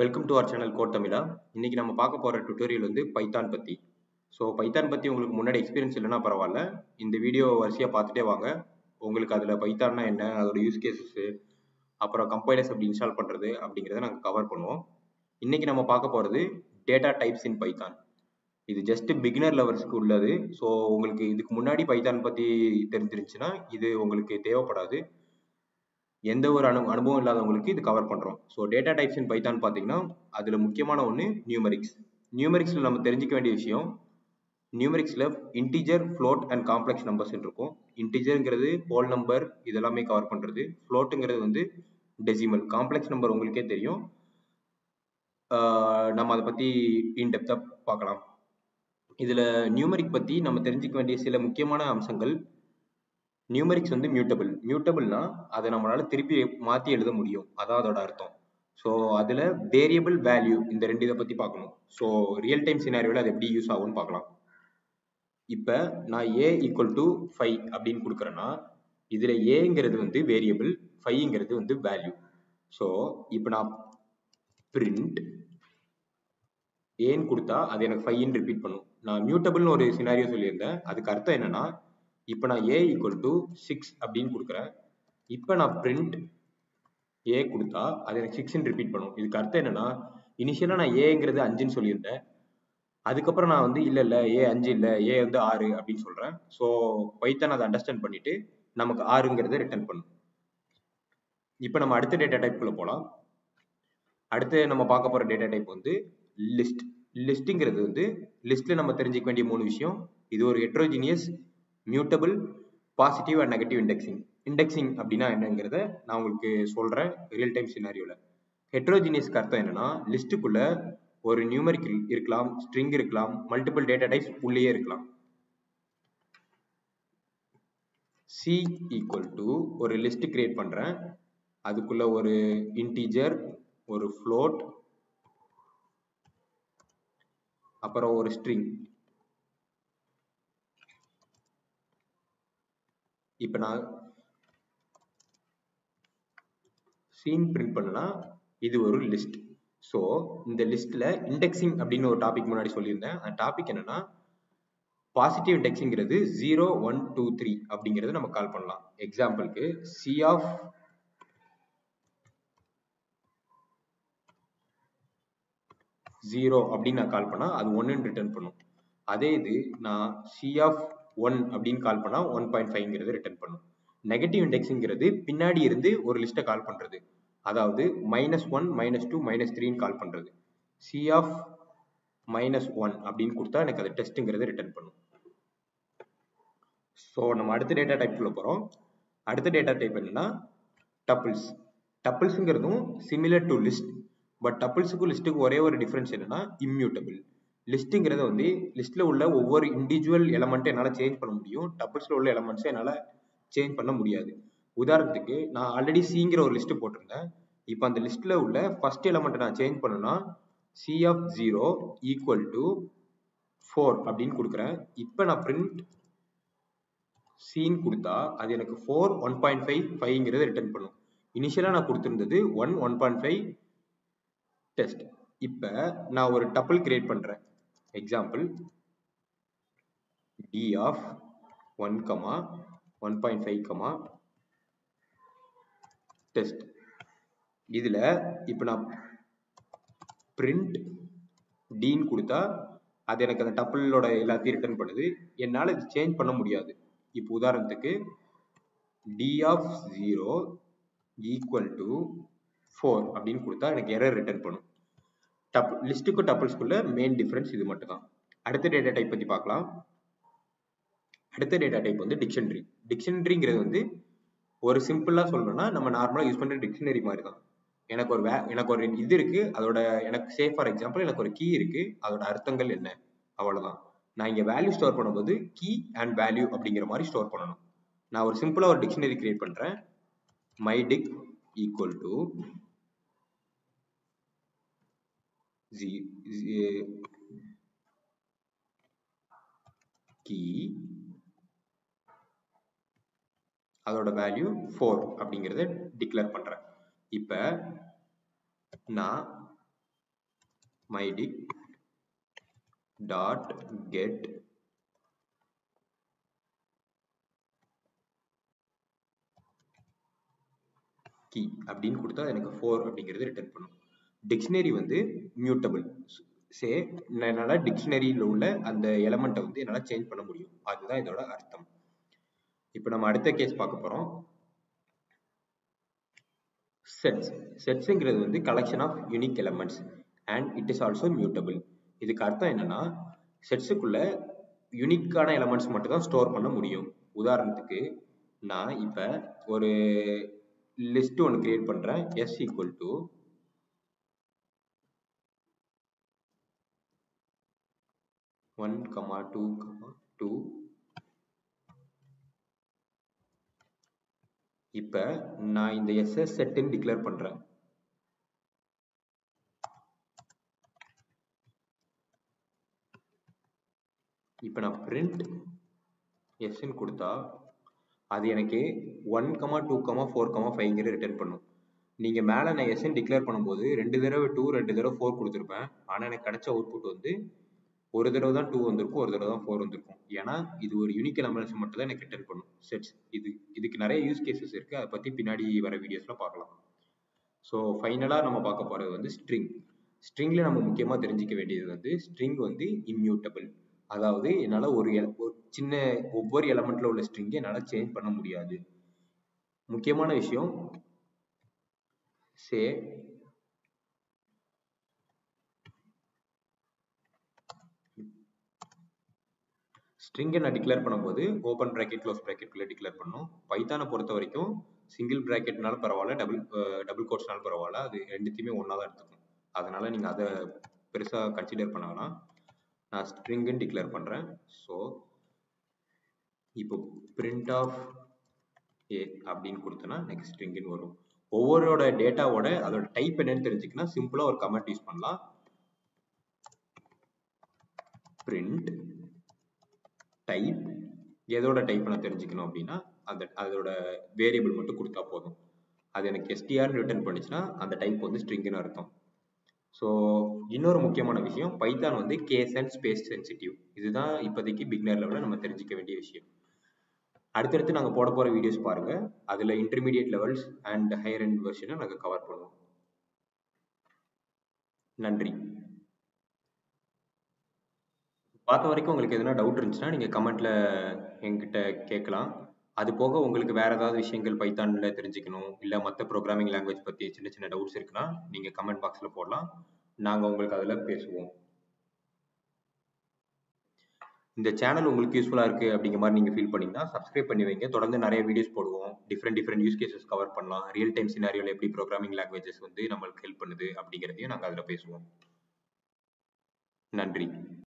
Welcome to our channel கோட்டமிழா இன்றைக்கி இன்னைக்கு நம்ம பார்க்க போகிற டுட்டோரியல் வந்து பைத்தான் பற்றி ஸோ பைத்தான் பற்றி உங்களுக்கு முன்னாடி எக்ஸ்பீரியன்ஸ் இல்லைன்னா பரவாயில்ல. இந்த வீடியோ வரிசையாக பார்த்துட்டே வாங்க. உங்களுக்கு அதில் பைத்தான்னா என்ன அதோட யூஸ் கேசஸ்ஸு அப்புறம் கம்பைலர்ஸ் எப்படி இன்ஸ்டால் பண்ணுறது அப்படிங்கிறத நாங்கள் கவர் பண்ணுவோம். இன்னைக்கு நம்ம பார்க்க போகிறது டேட்டா டைப்ஸ் இன் பைத்தான் இது ஜஸ்ட் பிகினர் லெவல்ஸ்க்கு உள்ளது. ஸோ உங்களுக்கு இதுக்கு முன்னாடி பைத்தான் பற்றி தெரிஞ்சிருந்துச்சுன்னா இது உங்களுக்கு தேவைப்படாது. எந்த ஒரு அனு அனுபவம் இல்லாதவங்களுக்கு இது கவர் பண்ணுறோம் so data types in Python பார்த்தீங்கன்னா அதில் முக்கியமான ஒன்று நியூமரிக்ஸ் நியூமரிக்ஸில் நம்ம தெரிஞ்சிக்க வேண்டிய விஷயம் நியூமரிக்ஸில் integer float and complex numbers இருக்கும். இன்டிஜருங்கிறது ஹோல் நம்பர் இதெல்லாமே கவர் பண்ணுறது ஃப்ளோட்டுங்கிறது வந்து டெசிமல் காம்ப்ளெக்ஸ் நம்பர் உங்களுக்கே தெரியும். நம்ம அதை பற்றி இன்டெப்த்தாக பார்க்கலாம். இதில் நியூமரிக் பற்றி நம்ம தெரிஞ்சிக்க வேண்டிய சில முக்கியமான அம்சங்கள் நியூமரிக்ஸ் வந்து மியூட்டபிள் மியூட்டபிள்னா அதை நம்மளால திருப்பி மாற்றி எழுத முடியும். அதான் அதோட அர்த்தம். ஸோ அதில் வேரியபிள் வேல்யூ இந்த ரெண்டு இதை பற்றி பார்க்கணும். ஸோ ரியல் டைம் சினாரியோவில் அது எப்படி யூஸ் ஆகும்னு பார்க்கலாம். இப்போ நான் ஏ ஈக்குவல் டு ஃபைவ் அப்படின்னு கொடுக்குறேன்னா இதில் ஏங்கிறது வந்து வேரியபிள் ஃபைங்கிறது வந்து வேல்யூ ஸோ இப்போ நான் பிரிண்ட் ஏன்னு கொடுத்தா அது எனக்கு ஃபைன்னு ரிப்பீட் பண்ணும். நான் மியூட்டபிள்னு ஒரு சினாரியோ சொல்லியிருந்தேன். அதுக்கு அர்த்தம் என்னன்னா இப்போ நான் ஏ ஈக்குவல் டு சிக்ஸ் அப்படின்னு கொடுக்குறேன். இப்போ நான் பிரிண்ட் ஏ கொடுத்தா அது எனக்கு சிக்ஸ்ன்னு ரிப்பீட் பண்ணும். இதுக்கு அர்த்தம் என்னன்னா இனிஷியலாக நான் ஏங்கிறது அஞ்சுன்னு சொல்லியிருந்தேன். அதுக்கப்புறம் நான் வந்து இல்லை இல்லை ஏ அஞ்சு இல்லை ஏ வந்து ஆறு அப்படின்னு சொல்கிறேன் ஸோ பைத்தான் அதை அண்டர்ஸ்டாண்ட் பண்ணிட்டு நமக்கு ஆறுங்கிறத ரிட்டர்ன் பண்ணும். இப்போ நம்ம அடுத்த டேட்டா டைப்புக்குள்ள போகலாம் அடுத்து நம்ம பார்க்க போகிற டேட்டா டைப் வந்து லிஸ்ட் லிஸ்ட்டுங்கிறது வந்து லிஸ்ட்டில் நம்ம தெரிஞ்சுக்க வேண்டிய மூணு விஷயம். இது ஒரு heterogeneous mutable positive and negative indexing indexing அப்படின்னா என்னங்கிறத நான் உங்களுக்கு சொல்கிறேன் ரியல் டைம் சினாரியோவில் ஹெட்ரோஜினியஸ்க்கு அர்த்தம் என்னன்னா லிஸ்ட்டுக்குள்ள ஒரு நியூமரிக் இருக்கலாம் ஸ்ட்ரிங் இருக்கலாம் மல்டிபிள் டேட்டா டைப்ஸ் உள்ளேயே இருக்கலாம். சி ஈக்குவல் டு ஒரு லிஸ்ட் கிரியேட் பண்ணுறேன் அதுக்குள்ள ஒரு இன்டீஜர் ஒரு ஃப்ளோட் அப்புறம் ஒரு ஸ்ட்ரிங் இப்போ நான் சீன் பிரிண்ட் பண்ணனா இது ஒரு லிஸ்ட் ஸோ இந்த லிஸ்ட்ல இண்டெக்ஸிங் அப்படின்னு ஒரு டாபிக் முன்னாடி சொல்லியிருந்தேன். அந்த டாபிக் என்னன்னா பாசிட்டிவ் இண்டெக்ஸிங்கிறது ஜீரோ ஒன் டூ த்ரீ அப்படிங்கிறத நம்ம கால் பண்ணலாம். எக்ஸாம்பிளுக்கு சி ஆஃப் ஜீரோ அப்படின்னு நான் கால் பண்ணால் அது ஒன்றுன்னு ரிட்டர்ன் பண்ணும். அதே இது நான் சி ஆஃப் ஒன் அப்படின்னு கால் பண்ணால் ஒன் பாயிண்ட் ஃபைவ்ங்கிறது ரிட்டர்ன் பண்ணும். நெகட்டிவ் இண்டெக்ஸுங்கிறது பின்னாடி இருந்து ஒரு லிஸ்ட்டை கால் பண்ணுறது அதாவது minus one minus two minus த்ரீன்னு கால் பண்ணுறது சி ஆஃப் மைனஸ் ஒன் அப்படின்னு கொடுத்தா எனக்கு அது டெஸ்ட்டுங்கிறது ரிட்டர்ன் பண்ணும். ஸோ நம்ம அடுத்த டேட்டா டைப்குள்ள போகிறோம் அடுத்த டேட்டா டைப் என்னன்னா டப்பிள்ஸ் டப்பிள்ஸுங்கிறதும் சிமிலர் டு லிஸ்ட் பட் டப்பிள்ஸுக்கும் லிஸ்ட்டுக்கும் ஒரே ஒரு டிஃப்ரென்ஸ் என்னன்னா இம்யூட்டபிள் லிஸ்ட்டுங்கிறத வந்து லிஸ்ட்டில் உள்ள ஒவ்வொரு இண்டிவிஜுவல் எலமெண்ட்டை என்னால் சேஞ்ச் பண்ண முடியும். டபுள்ஸில் உள்ள எலமெண்ட்ஸை என்னால் சேஞ்ச் பண்ண முடியாது. உதாரணத்துக்கு நான் ஆல்ரெடி சிங்கிற ஒரு லிஸ்ட்டு போட்டிருந்தேன். இப்போ அந்த லிஸ்ட்டில் உள்ள ஃபர்ஸ்ட் எலமெண்ட்டை நான் சேஞ்ச் பண்ணணும்னா C of zero equal to four அப்படின்னு கொடுக்குறேன். இப்போ நான் பிரிண்ட் சீன் கொடுத்தா அது எனக்கு ஃபோர் ஒன் பாயிண்ட் ஃபைவ் ஃபைவ்ங்கிறத ரிட்டர்ன் பண்ணும். இனிஷியலாக நான் கொடுத்துருந்தது one one point five test இப்போ நான் ஒரு டப்பிள் கிரியேட் பண்ணுறேன் example T of one comma one point five comma test இதில் இப்போ நான் பிரிண்ட் டீன் கொடுத்தா அது எனக்கு அந்த டப்பிளோட எல்லாத்தையும் ரிட்டர்ன் பண்ணுது. என்னால் இது சேஞ்ச் பண்ண முடியாது. இப்போ உதாரணத்துக்கு T of zero equal to four அப்படின்னு கொடுத்தா எனக்கு எரர் ரிட்டர்ன் பண்ணும். டப் லிஸ்ட்டுக்கும் டப்பிள்ஸ்க்குள்ள மெயின் டிஃப்ரென்ஸ் இது மட்டும் தான் அடுத்த டேட்டா டைப் பற்றி பார்க்கலாம். அடுத்த டேட்டா டைப் வந்து டிக்ஷனரி டிக்ஷனரிங்கிறது வந்து ஒரு சிம்பிளாக சொல்லணும்னா நம்ம நார்மலாக யூஸ் பண்ணுற டிக்ஷனரி மாதிரி தான் எனக்கு ஒரு வே எனக்கு ஒரு இது இருக்கு அதோட எனக்கு சே ஃபார் எக்ஸாம்பிள் எனக்கு ஒரு கீ இருக்கு அதோட அர்த்தங்கள் என்ன? அவ்வளோதான் நான் இங்கே வேல்யூ ஸ்டோர் பண்ணும்போது கீ அண்ட் வேல்யூ அப்படிங்கிற மாதிரி ஸ்டோர் பண்ணணும். நான் ஒரு சிம்பிளாக ஒரு டிக்ஷனரி கிரியேட் பண்ணுறேன் my dict equal to key அதோட வேல்யூ ஃபோர் அப்படிங்கிறத டிக்ளேர் பண்ணுறேன் இப்போ நான் mydict டாட் கெட் கீ அப்படின்னு கொடுத்தா எனக்கு ஃபோர் அப்படிங்கிறது ரிட்டர்ன் பண்ணும். டிக்ஷனரி வந்து மியூட்டபிள் சே என்னால் டிக்ஷனரியில் உள்ள அந்த எலமெண்ட்டை வந்து என்னால் சேஞ்ச் பண்ண முடியும். அதுதான் இதோட அர்த்தம். இப்போ நம்ம அடுத்த கேஸ் பார்க்க போகிறோம் செட்ஸ் செட்ஸுங்கிறது வந்து collection of unique elements and it is also mutable இதுக்கு அர்த்தம் என்னன்னா செட்ஸுக்குள்ள யூனிக்கான எலமெண்ட்ஸ் மட்டும் தான் ஸ்டோர் பண்ண முடியும். உதாரணத்துக்கு நான் இப்போ ஒரு லிஸ்ட் ஒன்று கிரியேட் பண்ணுறேன் S equal to one comma two comma two இப்போ நான் இந்த எஸ்எஸ் செட்டுன்னு டிக்ளேர் பண்றேன். இப்போ நான் பிரிண்ட் எஸ்ன்னு கொடுத்தா அது எனக்கு one comma two comma four comma ஃபைவ்ங்கிற return பண்ணும். நீங்கள் மேலே நான் எஸ்என் டிக்ளேர் பண்ணும்போது ரெண்டு தடவை டூ ரெண்டு தடவை ஃபோர் கொடுத்துருப்பேன். ஆனால் எனக்கு கிடைச்ச அவுட்புட் வந்து ஒரு தடவை தான் டூ வந்திருக்கும் ஒரு தடவை தான் ஃபோர் வந்திருக்கும். ஏன்னா இது ஒரு யூனிக் எலமெண்ட்ஸ் மட்டும் தான் எனக்கு ரிட்டர்ன் பண்ணும். செட்ஸ் இது இதுக்கு நிறைய யூஸ் கேசஸ் இருக்குது அதை பற்றி பின்னாடி வர வீடியோஸில் பார்க்கலாம். ஸோ ஃபைனலாக நம்ம பார்க்க போகிறது வந்து ஸ்ட்ரிங் ஸ்ட்ரிங்கில் நம்ம முக்கியமாக தெரிஞ்சிக்க வேண்டியது வந்து ஸ்ட்ரிங் வந்து இம்யூட்டபிள் அதாவது என்னால் ஒரு ஒரு சின்ன ஒவ்வொரு எலமெண்ட்டில் உள்ள ஸ்ட்ரிங்கை என்னால் சேஞ்ச் பண்ண முடியாது. முக்கியமான விஷயம் சே ஸ்ட்ரிங்கை நான் டிக்ளேர் பண்ணும்போது ஓப்பன் ப்ராக்கெட் க்ளோஸ் ப்ராக்கெட்குள்ளே டிக்ளேர் பண்ணணும் பைத்தானை பொறுத்த வரைக்கும் சிங்கிள் ப்ராக்கெட்னாலும் பரவாயில்ல டபுள் டபுள் கோட்ஸ்னாலும் பரவாயில்ல. அது ரெண்டுத்தையுமே ஒன்றா தான் எடுத்துக்கும். அதனால் நீங்கள் அதை பெருசாக கன்சிடர் பண்ண வேணாம். நான் ஸ்ட்ரிங்குன்னு டிக்ளேர் பண்ணுறேன் ஸோ இப்போ பிரிண்ட் ஆஃப் ஏ அப்படின்னு கொடுத்தனா நெக்ஸ்ட் ஸ்ட்ரிங்குன்னு வரும். ஒவ்வொருவோட டேட்டாவோட அதோட டைப் என்னன்னு தெரிஞ்சுக்கன்னா சிம்பிளாக ஒரு கமெண்ட் யூஸ் பண்ணலாம். பிரிண்ட் டைப் எதோட டைப் நான் தெரிஞ்சுக்கணும் அப்படின்னா அந்த அதோட வேரியபிள் மட்டும் கொடுத்தா போதும். அது எனக்கு எஸ்டிஆர்னு ரிட்டர்ன் பண்ணிச்சுன்னா அந்த டைப் வந்து ஸ்ட்ரிங்குன்னு அர்த்தம். ஸோ இன்னொரு முக்கியமான விஷயம் பைத்தான் வந்து கேஸ் அண்ட் ஸ்பேஸ் சென்சிட்டிவ் இதுதான் இப்போதைக்கு பிக்னர் லெவலில் நம்ம தெரிஞ்சிக்க வேண்டிய விஷயம். அடுத்தடுத்து நாங்கள் போட போகிற வீடியோஸ் பாருங்கள் அதில் intermediate levels and higher and வெர்ஷனை நாங்கள் கவர் பண்ணுவோம். நன்றி. பார்த்த வரைக்கும் உங்களுக்கு எதனா டவுட் இருந்துச்சுன்னா நீங்கள் கமெண்ட்டில் என்கிட்ட கேட்கலாம். அது போக உங்களுக்கு வேறு ஏதாவது விஷயங்கள் பைத்தானில் தெரிஞ்சுக்கணும் இல்லை மற்ற ப்ரோக்ராமிங் லாங்குவேஜ் பற்றி சின்ன சின்ன டவுட்ஸ் இருக்குன்னா நீங்கள் கமெண்ட் பாக்ஸில் போடலாம். நாங்கள் உங்களுக்கு அதில் பேசுவோம். இந்த சேனல் உங்களுக்கு யூஸ்ஃபுல்லாக இருக்குது அப்படிங்கிற மாதிரி நீங்கள் ஃபீல் பண்ணிங்கன்னா சப்ஸ்கிரைப் பண்ணி வைங்க. தொடர்ந்து நிறைய வீடியோஸ் போடுவோம். Different different use cases cover பண்ணலாம். ரியல் டைம் சினாரியோவில் எப்படி ப்ரோக்ராமிங் லாங்குவேஜஸ் வந்து நம்மளுக்கு ஹெல்ப் பண்ணுது அப்படிங்கிறதையும் நாங்கள் அதில் பேசுவோம். நன்றி.